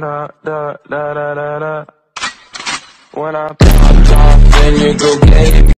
Da da da da da da. When I pop off, then you go get it.